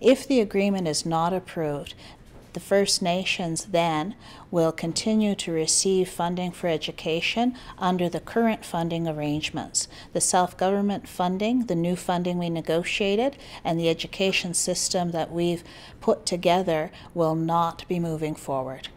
If the agreement is not approved, the First Nations then will continue to receive funding for education under the current funding arrangements. The self government funding, the new funding we negotiated, and the education system that we've put together will not be moving forward.